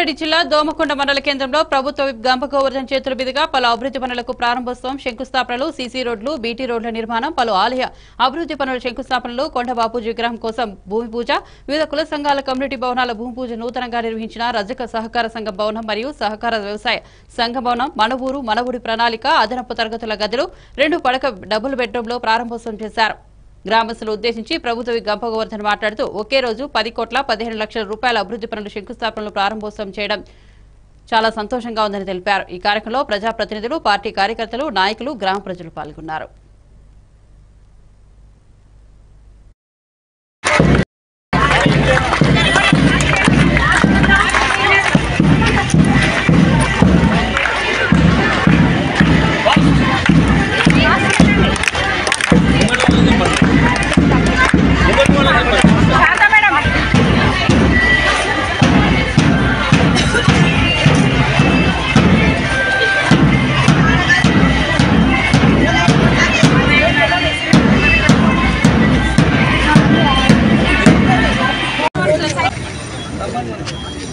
రంగారెడ్డి జిల్లా దోమకొండ మండల కేంద్రంలో ప్రభుత్వ విప్ గంప చేతుల మీదుగా పలు అభివృద్ధి పనులకు ప్రారంభోత్సవం శంకుస్థాపనలు సీసీ రోడ్లు బీటీ రోడ్ల నిర్మాణం పలు ఆలయ అభివృద్ధి పనుల శంకుస్థాపనలు కొండ విగ్రహం కోసం భూమి పూజ వివిధ కుల సంఘాల కమ్యూనిటీ భవనాల భూమి పూజ నూతనంగా నిర్వహించిన రజక సహకార సంఘ భవనం మరియు సహకార వ్యవసాయ సంఘ భవనం మన ఊరు ప్రణాళిక అదనపు తరగతుల గదులు రెండు పడక డబుల్ బెడ్రూమ్లో ప్రారంభోత్సవం చేశారు. గ్రామస్తులు ఉద్దేశించి ప్రభుత్వ విప్ గంప గోవర్ధన్ మాట్లాడుతూ ఒకే రోజు పది కోట్ల పదిహేను లక్షల రూపాయల అభివృద్ధి పనులు శంకుస్థాపనలు ప్రారంభోత్సవం చేయడం చాలా సంతోషంగా ఉందని తెలిపారు. ఈ కార్యక్రమంలో ప్రజాప్రతినిధులు పార్టీ కార్యకర్తలు నాయకులు గ్రామ ప్రజలు పాల్గొన్నారు.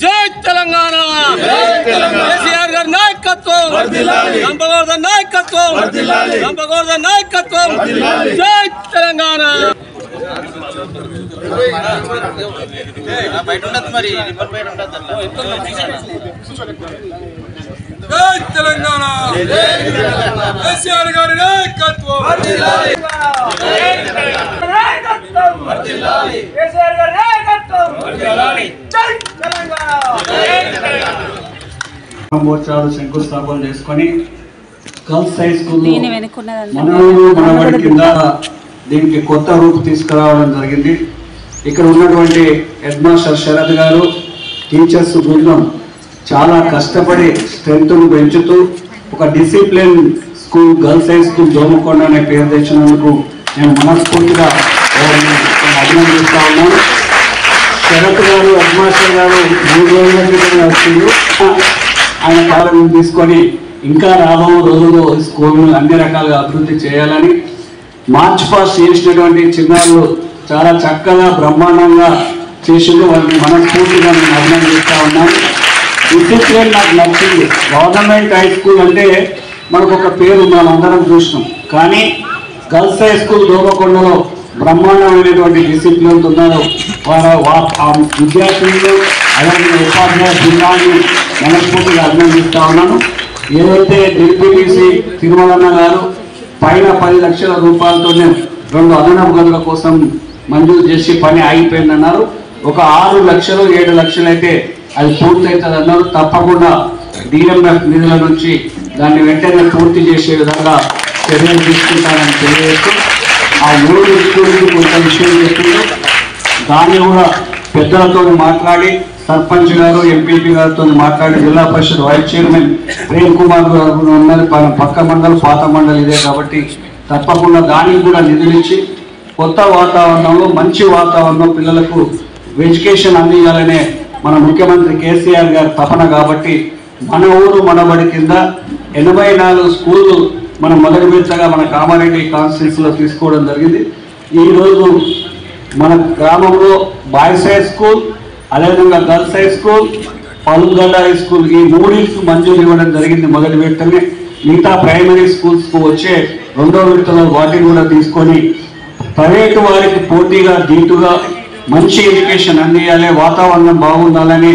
జై తెలంగాణ! కేసీఆర్ గారి నాయకత్వం! గంపగోర్ధన్ నాయకత్వం! గంపగోర్ధన్ నాయకత్వం! జై తెలంగాణ! జై తెలంగాణ! కేసీఆర్ గారి నాయకత్వం! కేసీఆర్ గారి నాయకత్వం జై తెలంగాణ మోర్చాలు శంకుస్థాపన చేసుకొని గర్ల్స్ హై స్కూల్ కింద దీనికి కొత్త రూపు తీసుకురావడం జరిగింది. ఇక్కడ ఉన్నటువంటి హెడ్ మాస్టర్ శరత్ గారు టీచర్స్ బృందం చాలా కష్టపడి స్ట్రెంగ్త్ను పెంచుతూ ఒక discipline school girls high school Domakonda అనే పేరు తెచ్చినందుకు నేను మనస్ఫూర్తిగా అభినందిస్తా ఉన్నాను. శరత్ గారు హెడ్ మాస్టర్ గారు మూడు రోజుల క్రితం వచ్చిండు ఆయన కాలం తీసుకొని ఇంకా రాబో రోజుల్లో స్కూల్ అన్ని రకాలుగా అభివృద్ధి చేయాలని మార్చ్ పాస్ట్ చేసినటువంటి చిన్నారులు చాలా చక్కగా బ్రహ్మాండంగా చేసిండు వాళ్ళని మనస్ఫూర్తిగా నేను చేస్తూ ఉన్నాం డిసిప్లిన్ నాకు నచ్చింది. గవర్నమెంట్ హై స్కూల్ అంటే మనకు ఒక పేరు మనం అందరం చూసినాం. కానీ గర్ల్స్ హై స్కూల్ దోమకొండలో బ్రహ్మాండమైనటువంటి డిసిప్లిన్ ఉన్నారు వారు వా- ఆ విద్యార్థులు అలాగే ఉపాధ్యాయ బృందాన్ని మనస్ఫూర్తిగా అభినందిస్తా ఉన్నాను. ఏదైతే డిప్యూటీసీ తిరుమలన్న గారు పైన పది లక్షల రూపాయలతోనే రెండు అదనపు గదుల కోసం మంజూరు చేసి పని ఆగిపోయిందన్నారు. ఒక ఆరు లక్షలు ఏడు లక్షలు అయితే అది పూర్తవుతుంది అన్నారు తప్పకుండా డిఎంఎఫ్ నిధుల నుంచి దాన్ని వెంటనే పూర్తి చేసే విధంగా చర్యలు తీసుకుంటానని తెలియజేస్తూ ఆ మూడు స్కూల్కి కొంత విషయం చెప్పింది. దాన్ని కూడా పెద్దలతో మాట్లాడి సర్పంచ్ గారు ఎంపీపీ గారితో మాట్లాడి జిల్లా పరిషత్ వైస్ చైర్మన్ ప్రేమ్ కుమార్ గారు ఉన్నది పక్క మండలి పాత మండలి ఇదే కాబట్టి తప్పకుండా దానికి కూడా నిధులిచ్చి కొత్త వాతావరణంలో మంచి వాతావరణం పిల్లలకు ఎడ్యుకేషన్ అందించాలనే మన ముఖ్యమంత్రి కేసీఆర్ గారి తపన కాబట్టి మన ఊరు మనబడి కింద ఎనభై నాలుగు స్కూళ్ళు మనం మొదటి విడతగా మన కామారెడ్డి కాన్స్టిట్యూన్సీలో తీసుకోవడం జరిగింది. ఈ రోజు మన గ్రామంలో బాయ్స్ హై స్కూల్ అదేవిధంగా girls high school Palugadda high school ఈ మూడింటికి మంజూరు ఇవ్వడం జరిగింది మొదటి విడతనే. మిగతా ప్రైమరీ స్కూల్స్కు వచ్చే రెండో విడతలో వాటిని కూడా తీసుకొని ప్రైవేటు వారికి పోటీగా దీటుగా మంచి ఎడ్యుకేషన్ అందియాలి వాతావరణం బాగుండాలని